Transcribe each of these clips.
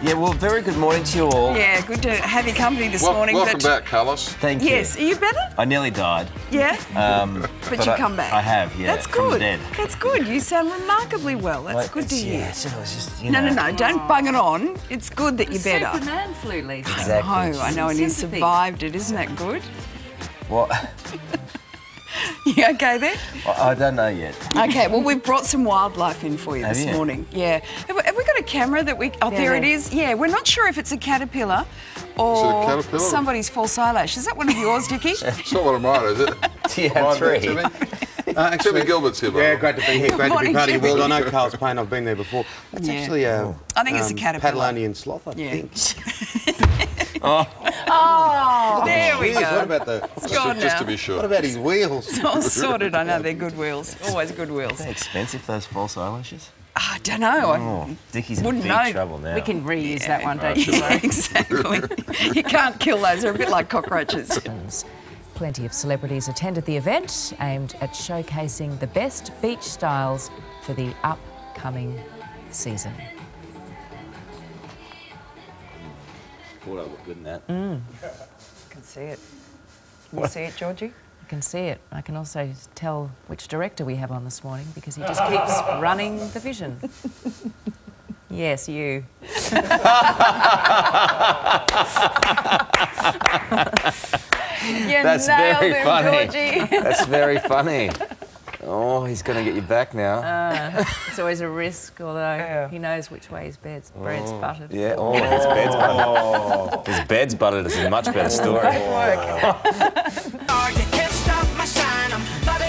Yeah, well, very good morning to you all. Yeah, good to have your company this Wel- morning. welcome but back, Carlos. Thank you. Yes, are you better? I nearly died. Yeah, Um, but, you I- come back. I have, yeah. That's good. dead. That's good. You sound remarkably well. That's Well, good to hear. Yeah, so it was just, you No, know. no, no. Don't bung it on. It's good that you're better. Superman flu, Lisa. Exactly. Oh, I know, and you Sympathy. survived it. Isn't that good? What? You okay there? I I don't know yet. Okay, well, we've brought some wildlife in for you Have this you? morning. Yeah. Have have we got a camera that we. Oh, there it is. Yeah, we're not sure if it's a caterpillar or caterpillar? somebody's false eyelash. Is that one of yours, Dickie? It's not one of mine, is it? Do you have Mine, three? Timmy? Uh, Timmy Gilbert's here, Yeah, the great to be here. Great to be part of your world. I know Karl's Plain. I've been there before. That's Yeah. actually a. I think it's a caterpillar. Catalonian sloth, I Yeah. think. Oh, Oh, there we Jeez, what about the? It's gone Just now. to be sure. What about his wheels? All sorted. I know they're good wheels. Always good wheels. They're expensive, those false eyelashes. Ah, I don't know. I Oh, Dickie's in Wouldn't big know. trouble now. We can reuse that one, don't you yeah, exactly. you can't kill those. They're a bit like cockroaches. Plenty of celebrities attended the event aimed at showcasing the best beach styles for the upcoming season. Thought I looked good in that. I can see it. Can you see it, Georgie? I can see it. I can also tell which director we have on this morning because he just keeps running the vision. Yes, you. You That's nailed very him, funny. Georgie. That's very funny. Oh, he's going to get you back now. Uh, It's always a risk, although he knows which way his bed's, bread's buttered. yeah, oh, his bed's buttered. His bed's buttered is a much better story.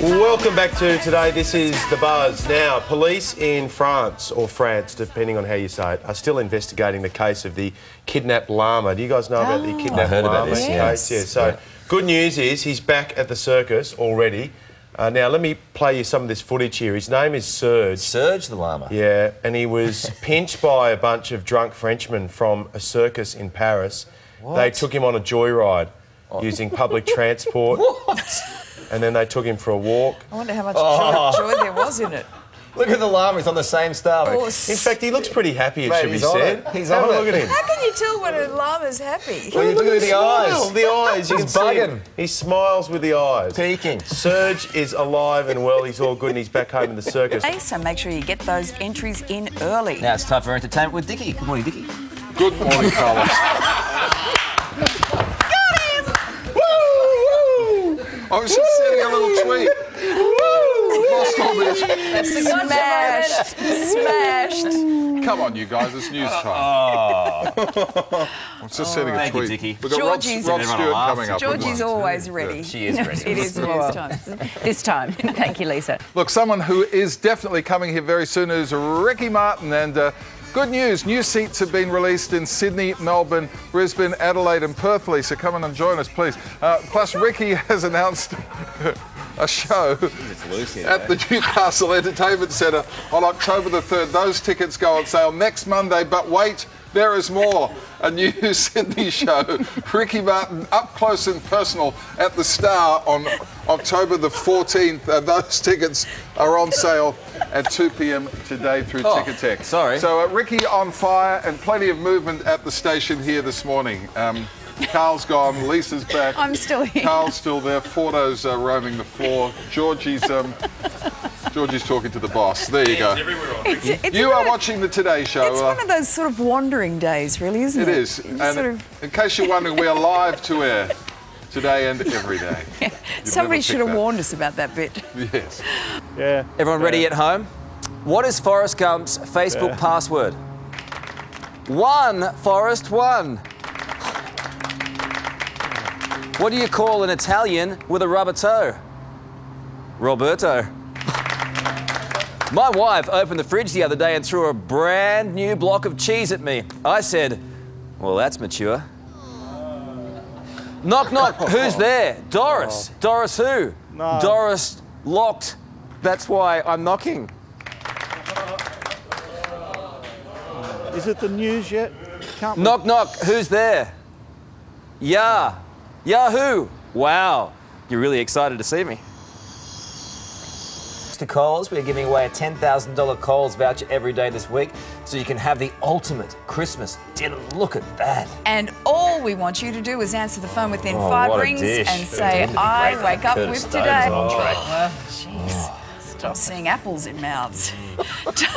Welcome back to today. This is The Buzz. Now, police in France, or France, depending on how you say it, are still investigating the case of the kidnapped llama. Do you guys know about the kidnapped heard llama this, case? yes. Yeah, so good news is he's back at the circus already. Uh, now, let me play you some of this footage here. His name is Serge. Serge the llama. Yeah, and he was pinched by a bunch of drunk Frenchmen from a circus in Paris. They took him on a joyride using public transport. What? And then they took him for a walk. I wonder how much Oh. joy, joy there was in it. Look at the llama, he's on the same star. Oh, in fact, he looks pretty happy, it Mate, should be he's on said. it. He's Have on a look it. at him. How can you tell when a llama's happy? Well, you look at the Smile, eyes. The eyes. You He's can see him. He smiles with the eyes. Peeking. Serge is alive and well. He's all good and he's back home in the circus. So make sure you get those entries in early. Now it's time for entertainment with Dickie. Good morning, Dickie. Good morning, Carlos. I was just sending a little tweet. Lost. Smashed! Smashed! Come on, you guys, it's news time. I was just sending a Thank you, tweet. Dickie. We've got Rod, Georgie's- Rod Everyone Stewart coming up. with Georgie's one. always ready. She is ready. It is news time. This time. Thank you, Lisa. Look, someone who is definitely coming here very soon is Ricky Martin. And uh, good news new seats have been released in Sydney, Melbourne, Brisbane, Adelaide, and Perth, Lisa. Come in and join us, please. Uh, plus, Ricky has announced. A show at the Newcastle Entertainment Centre on October the 3rd. Those tickets go on sale next Monday, but wait, there is more. A new Sydney show, Ricky Martin up close and personal at the Star on October the 14th. And those tickets are on sale at 2 p.m. today through Oh, Ticketek. sorry. So uh, Ricky on fire and plenty of movement at the station here this morning. Um, Karl's gone, Lisa's back. I'm still here. Karl's still there. Fordo's uh, roaming the floor. Georgie's um, Georgie's talking to the boss. There you go. It's, it's You are of- watching the Today Show. It's uh, one of those sort of wandering days, really, isn't it? it is. And sort of- in case you're wondering, we are live to air today and every day. somebody should have warned us about that bit. Yes. Yeah. Everyone ready at home? What is Forrest Gump's Facebook password? One, Forrest, one. What do you call an Italian with a rubber toe? Roberto. My wife opened the fridge the other day and threw a brand new block of cheese at me. I said, Well, that's mature. Knock, knock. Who's there? Doris. Oh. Doris who? Doris locked. That's why I'm knocking. Is it the news yet? Can't we- Knock, knock. Who's there? Yeah. Yahoo. Wow. You're really excited to see me. To Coles. We're giving away a $10,000 Coles voucher every day this week so you can have the ultimate Christmas dinner. Look at that. And all we want you to do is answer the phone within Oh, five rings and say, Wouldn't it be I great wake to up with today. entree? Oh, jeez. Stop seeing apples in mouths.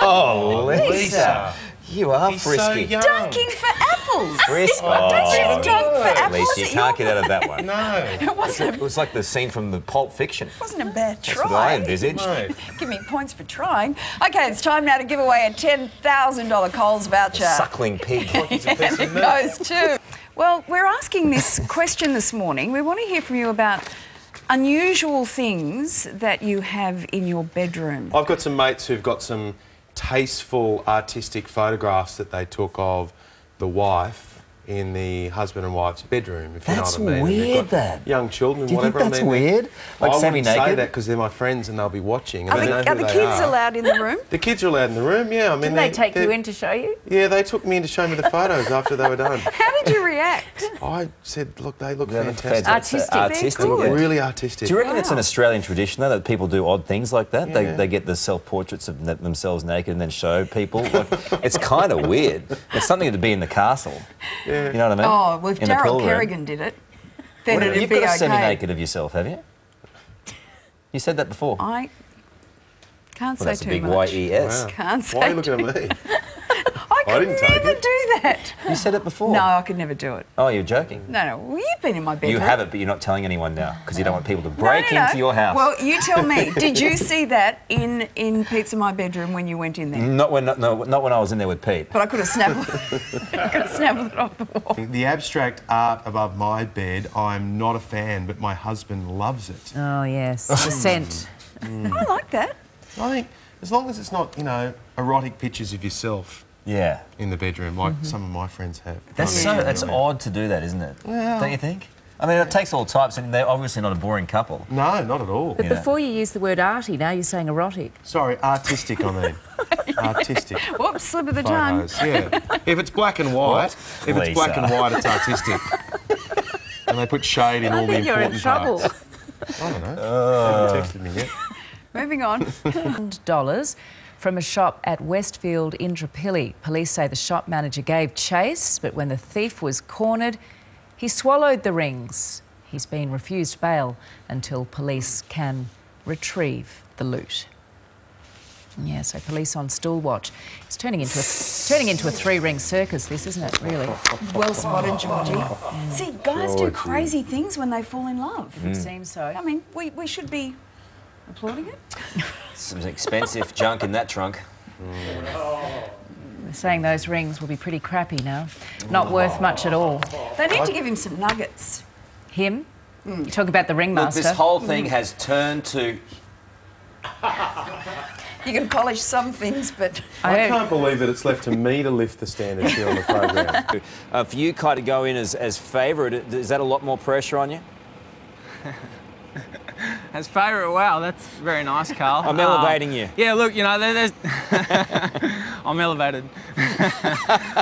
Oh, Lisa. You are He's so frisky. young. Dunking for apples. Frisky. Don't oh. you dunk for apples Lisa, you can't get out of that one. No. It wasn't, It was like the scene from the Pulp Fiction. It wasn't a bad That's what I envisaged. No. Give me points for trying. Okay, it's time now to give away a $10,000 Coles voucher. Suckling pig. And it goes to. Well, we're asking this question this morning. We want to hear from you about unusual things that you have in your bedroom. I've got some mates who've got some tasteful artistic photographs that they took of the wife in the husband and wife's bedroom, if That's you know what I mean. Weird, got that. Young children, Do you think that's I mean, weird? Like I semi wouldn't say naked? that because they're my friends and they'll be watching. And Are they the, know are who the they kids are. allowed in the room? The kids are allowed in the room, yeah. I mean, Did they they're- take you in to show you? Yeah, they took me in to show me the photos after they were done. How did you react? I said, look, they look They look fantastic. fantastic. Artistic. Artistic. Very yeah. Really artistic. Do you reckon it's an Australian tradition though that people do odd things like that? They, Yeah. they get the self portraits of themselves naked and then show people. Like, it's kind of weird. It's something to be in the castle. Yeah. You know what I mean? Oh, well, if In the Daryl pool room. Kerrigan did it, then Well, it'd You've be got a okay. semi-naked of yourself, have you? You said that before. I can't well, that's say a too big much. Y-E-S. Wow. Can't say Why are you looking too- at me? I I could didn't take never it. do that. You said it before. No, I could never do it. Oh, you're joking. No, no. Well, you've been in my bedroom. You have it, but you're not telling anyone now because you don't want people to break no, no. into your house. Well, you tell me. Did you see that in in Pizza My Bedroom when you went in there? not when no, not when I was in there with Pete. But I could have snapped. I could have snapped it off the wall. The abstract art above my bed, I'm not a fan, but my husband loves it. Oh, yes. The scent. I like that. I think as long as it's not, you know, erotic pictures of yourself Yeah. in the bedroom like mm-hmm. some of my friends have. That's so. mean, That's you odd to do that, isn't it? Don't you think? I mean, it takes all types, and they're obviously not a boring couple. No, not at all. But Yeah. before you use the word arty, now you're saying erotic. Sorry, artistic. I mean, artistic. Whoops, slip of the tongue. Yeah. If it's black and white, if it's black and white, it's artistic. and they put shade in all I the think you're in important trouble. parts. I don't know. They haven't texted me yet. Moving on. dollars from a shop at Westfield in Indooroopilly. Police say the shop manager gave chase, but when the thief was cornered, he swallowed the rings. He's been refused bail until police can retrieve the loot. Yeah, so police on stool watch. It's turning into a it's turning into a three-ring circus. This isn't it, really? Well spotted, Georgie. See, guys do crazy things when they fall in love. Mm. It seems so. I mean, we, we should be applauding it. Some expensive junk in that trunk. They're saying those rings will be pretty crappy now. Not worth much at all. They need to give him some nuggets. Him? You talk about the Look, ringmaster. this whole thing has turned to. You can polish some things, but I heard- can't believe that it's left to me to lift the standard here on the program. Uh, for you, Ky, to go in as, as favourite, is that a lot more pressure on you? As favourite, wow, that's very nice, Karl. I'm Uh, elevating you. Yeah, look, you know, there, there's. I'm elevated.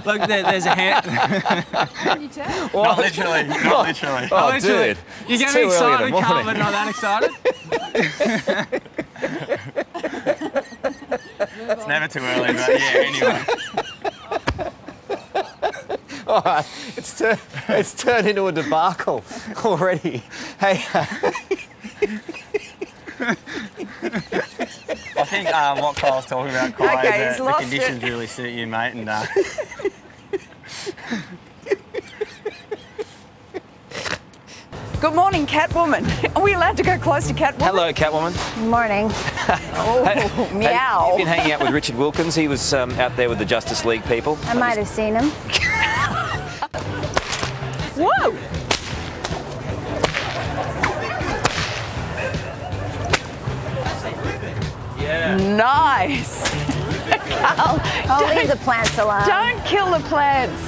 look, there, there's a hand. Can not literally, not literally. Oh, Not literally. dude, You it's get too me early in the excited, Karl, but not that excited. it's never too early, but yeah, anyway. It's, tur- it's turned into a debacle already. Hey, I think uh, what Karl's talking about, Karl, Okay, is he's that the conditions it. really suit you, mate, and uh, good morning, Catwoman. Are we allowed to go close to Catwoman? hello, Catwoman. Morning. Oh, meow. You've been hanging out with Richard Wilkins. He was um, out there with the Justice League people. I might have seen him. Whoa! Nice. Karl, I'll leave the plants alone. don't kill the plants.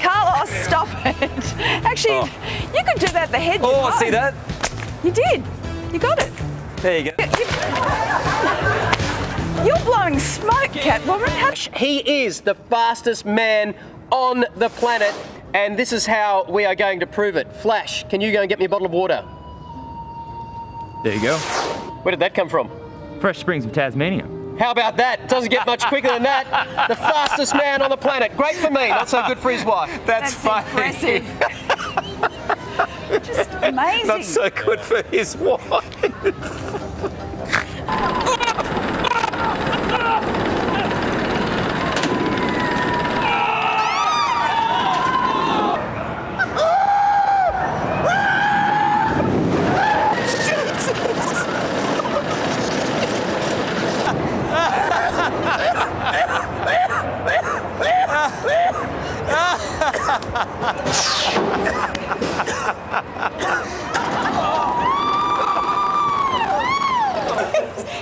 Carlos, oh, stop it. Actually, oh. you could do that the hedge. Oh, at see that? You did. You got it. There you go. You're blowing smoke, Catwoman. How- He is the fastest man on the planet, and this is how we are going to prove it. Flash, can you go and get me a bottle of water? there you go. Where did that come from? Fresh Springs of Tasmania. How about that? Doesn't get much quicker than that. The fastest man on the planet. Great for me, not so good for his wife. That's, funny. impressive. Just amazing. Not so good for his wife.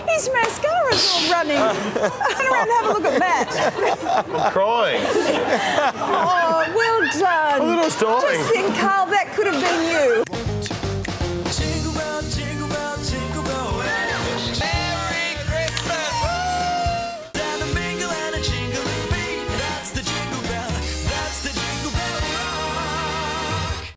His mascara's all running. Turn around and have a look at Matt. I'm crying. Oh, well done. At us dying. Just think, Karl, that could have been you.